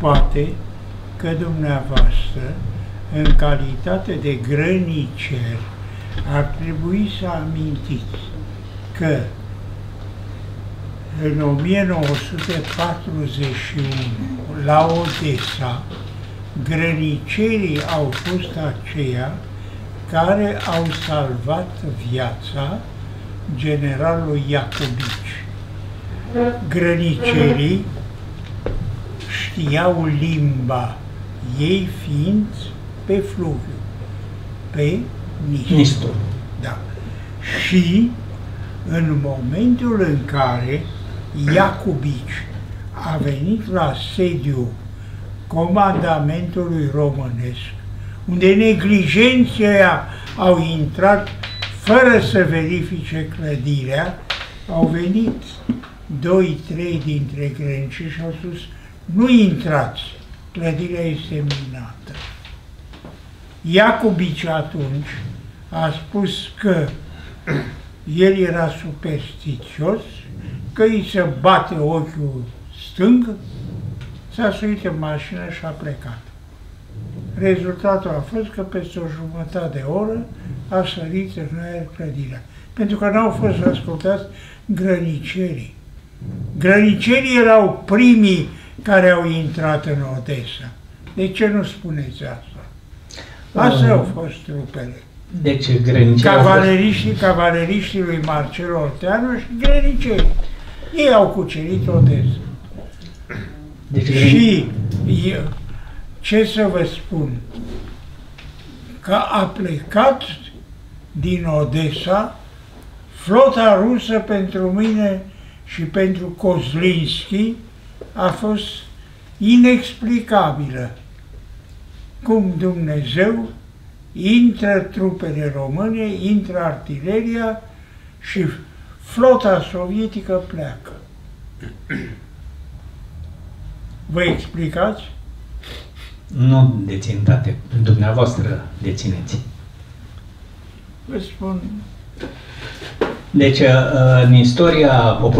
poate că dumneavoastră, în calitate de grănicer, ar trebui să amintiți că în 1941, la Odessa, grănicerii au fost aceia care au salvat viața generalului Iacobici. Grănicerii știau limba, ei fiind pe fluviu, pe Nistru. Nistru. Da. Și în momentul în care Iacubici a venit la sediu comandamentului românesc, unde neglijenții aia au intrat fără să verifice clădirea, au venit doi, trei dintre grânci și au spus, nu intrați, clădirea este minată. Iacubici atunci a spus că el era superstițios, că îi se bate ochiul stâng, s-a suit în mașină și a plecat. Rezultatul a fost că peste o jumătate de oră a sărit în aer clădirea. Pentru că n-au fost ascultați grănicerii. Grănicerii erau primii care au intrat în Odessa. De ce nu spuneți asta? Astea Uh, au fost trupele. Deci grănicerii au fost... Cavaleriștii, cavaleriștii lui Marcel Olteanu și grănicerii. Ei au cucerit Odessa. Deci grăni- Și eu, ce să vă spun, că a plecat din Odessa flota rusă pentru mine și pentru Kozlinski a fost inexplicabilă. Cum Dumnezeu intră trupele române, intră artileria și flota sovietică pleacă. Vă explicați? Nu dețin date, dumneavoastră dețineți. Vă spun Deci, uh, în istoria poporului